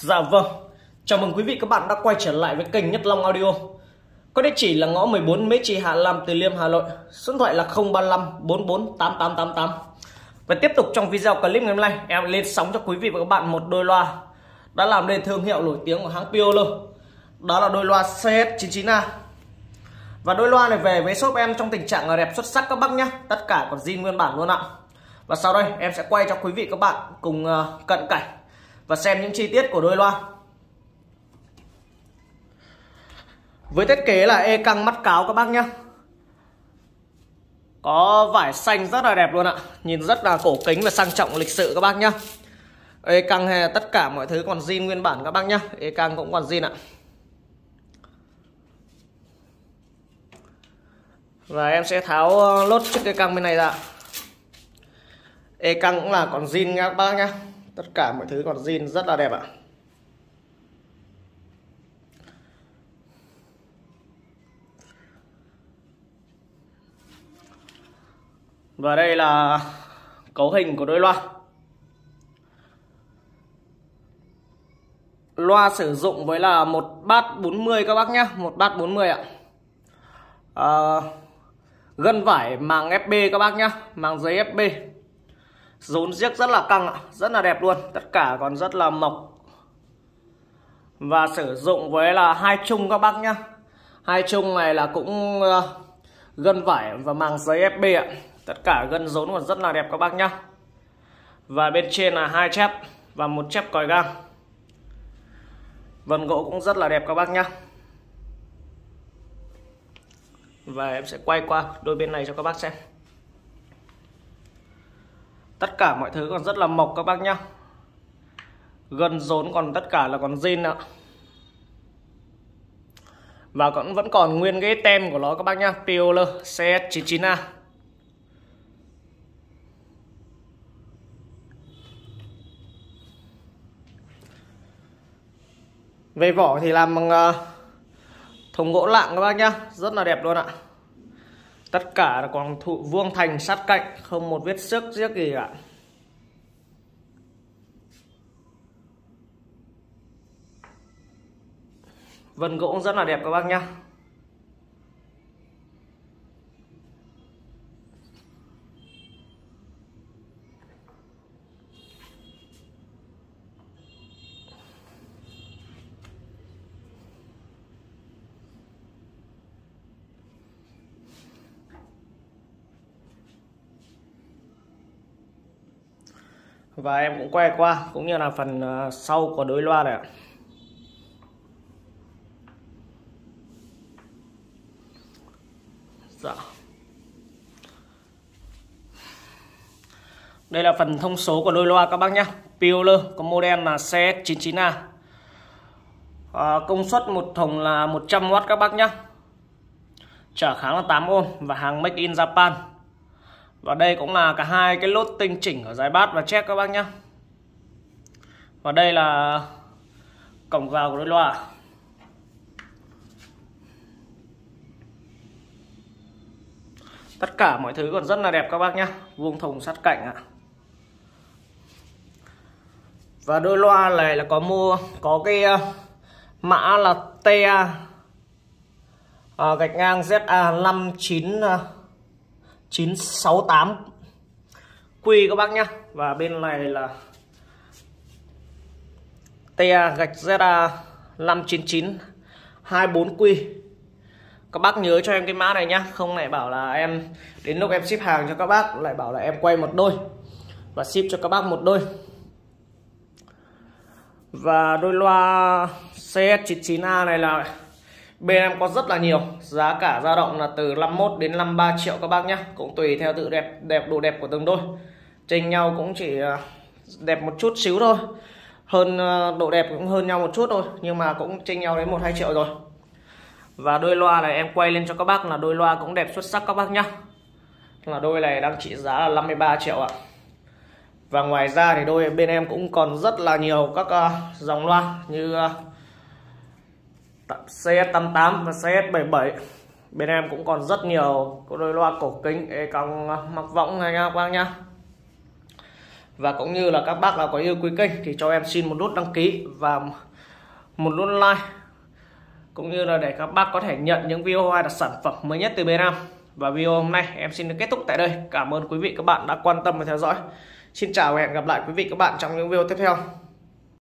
Dạ vâng, chào mừng quý vị các bạn đã quay trở lại với kênh Nhất Long Audio. Có địa chỉ là ngõ 14 Mễ Trì Hạ Lam Từ Liêm Hà Nội. Số điện thoại là 035 44 8888 Và tiếp tục trong video clip ngày hôm nay Em lên sóng cho quý vị và các bạn một đôi loa Đã làm nên thương hiệu nổi tiếng của hãng Piolo. Đó là đôi loa CS99A Và đôi loa này về với shop em trong tình trạng là đẹp xuất sắc các bác nhé. Tất cả còn zin nguyên bản luôn ạ. Và sau đây em sẽ quay cho quý vị các bạn cùng ờ, cận cảnh và xem những chi tiết của đôi loa. Với thiết kế là e căng mắt cáo các bác nhé. Có vải xanh rất là đẹp luôn ạ. Nhìn rất là cổ kính và sang trọng lịch sự các bác nhé. E căng hay tất cả mọi thứ còn zin nguyên bản các bác nhé. E căng cũng còn zin ạ. Và em sẽ tháo ờ, lốt chiếc cây căng bên này ra. E căng cũng là còn zin nha các bác nhé tất cả mọi thứ còn zin rất là đẹp ạ. Và đây là cấu hình của đôi loa. Loa sử dụng với là một bát 40 các bác nhé một bát 40 ạ. À, gân vải màng FB các bác nhé màng giấy FB rốn giếc rất là căng rất là đẹp luôn tất cả còn rất là mộc. Và sử dụng với là hai chung các bác nhá. Hai chung này là cũng uh, gân vải và màng giấy FB ạ. Tất cả gân rốn còn rất là đẹp các bác nhá. Và bên trên là hai chép và một chép còi gang. Vân gỗ cũng rất là đẹp các bác nhá. Và em sẽ quay qua đôi bên này cho các bác xem tất cả mọi thứ còn rất là mộc các bác nhá. Gần rốn còn tất cả là còn zin ạ. Và còn vẫn còn nguyên cái tem của nó các bác nhá. Pioneer CS99A về vỏ thì làm bằng uh, thùng gỗ lạng các bác nhá. Rất là đẹp luôn ạ tất cả là còn thụ vuông thành sát cạnh, không một vết xước, giết gì cả. Vân gỗ rất là đẹp các bác nhá. Và em cũng quay qua cũng như là phần ờ, sau của đôi loa này ạ. Dạ. đây là phần thông số của đôi loa các bác nhé Pioler có model là CS99A à, ờ, công suất một thùng là 100W các bác nhé trở kháng là 8 ohm và hàng make in Japan và đây cũng là cả hai cái lốt tinh chỉnh ở giải bát và check các bác nhé và đây là cổng vào của đôi loa. Tất cả mọi thứ còn rất là đẹp các bác nhé vuông thùng sát cạnh ạ. Và đôi loa này là có mua có cái uh, mã là TA uh, ờ, gạch ngang ZA 59 uh, 968 quy các bác nhá. Và bên này là TA gạch ZA 599 24 quy các bác nhớ cho em cái mã này nhá. Không lại bảo là em đến lúc em ship hàng cho các bác, lại bảo là em quay một đôi. Và ship cho các bác một đôi. Và đôi loa CS99A này là bên em có rất là nhiều. Giá cả dao động là từ 51 đến 53 triệu các bác nhé cũng tùy theo tự đẹp đẹp, độ đẹp của từng đôi. Chênh nhau cũng chỉ à, đẹp một chút xíu thôi. Hơn à, độ đẹp cũng hơn nhau một chút thôi, nhưng mà cũng chênh nhau đến một hai triệu rồi. Và đôi loa này em quay lên cho các bác là đôi loa cũng đẹp xuất sắc các bác nhá. Là đôi này đang trị giá là 53 triệu ạ. Và ngoài ra thì đôi bên em cũng còn rất là nhiều các à, dòng loa như CS88 và CS77 bên em cũng còn rất nhiều có đôi loa cổ kính cong mặc võng này nha các bác nhá. Và cũng như là các bác nào có yêu quý kênh thì cho em xin một nút đăng ký và một nút like. Cũng như là để các bác có thể nhận những video hay là sản phẩm mới nhất từ bên em. Và video hôm nay em xin được kết thúc tại đây. Cảm ơn quý vị các bạn đã quan tâm và theo dõi. Xin chào và hẹn gặp lại quý vị các bạn trong những video tiếp theo.